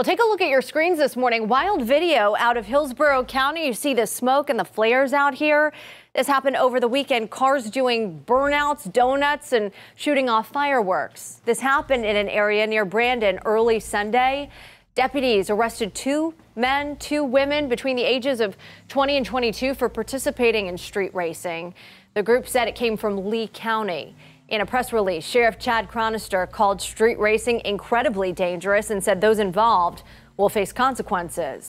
Well, take a look at your screens this morning. Wild video out of Hillsborough County. You see the smoke and the flares out here. This happened over the weekend. Cars doing burnouts, donuts, and shooting off fireworks. This happened in an area near Brandon early Sunday. Deputies arrested two men, two women between the ages of 20 and 22 for participating in street racing. The group said it came from Lee County. In a press release, Sheriff Chad Chronister called street racing incredibly dangerous and said those involved will face consequences.